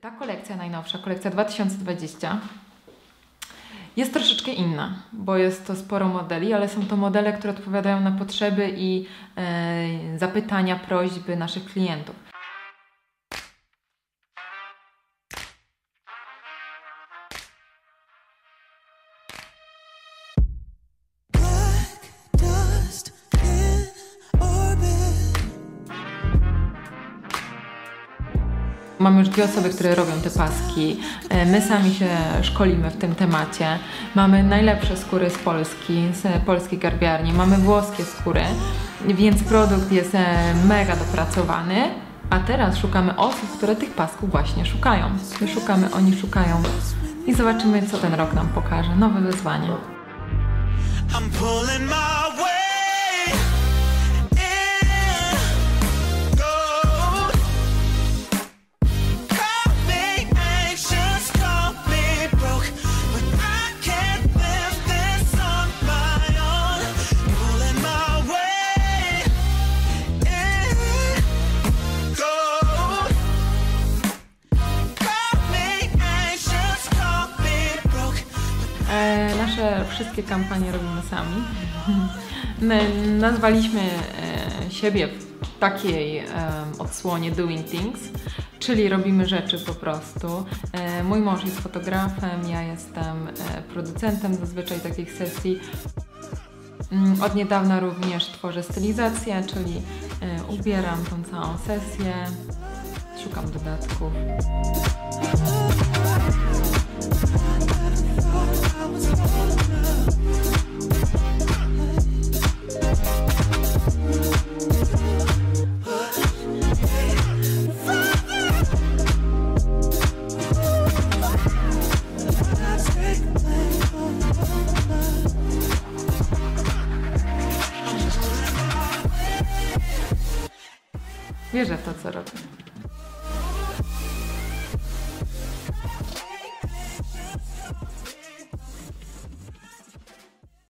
ta kolekcja najnowsza, kolekcja 2020, jest troszeczkę inna, bo jest to sporo modeli, ale są to modele, które odpowiadają na potrzeby i e, zapytania, prośby naszych klientów. Mamy już dwie osoby, które robią te paski. E, My sami się szkolimy w tym temacie. Mamy najlepsze skóry z Polski, z polskiej garbiarni. Mamy włoskie skóry, więc produkt jest e, mega dopracowany. A teraz szukamy osób, które tych pasków właśnie szukają. My szukamy, oni szukają. I zobaczymy, co ten rok nam pokaże. Nowe wyzwanie. E, nasze wszystkie kampanie robimy sami. My nazwaliśmy e, siebie w takiej em, odsłonie Doing Things, czyli robimy rzeczy po prostu. E, mój mąż jest fotografem, ja jestem e, producentem zazwyczaj takich sesji. Mm, Od niedawna również tworzę stylizację, czyli e, ubieram tą całą sesję, szukam dodatków. Wierzę w to, co robię.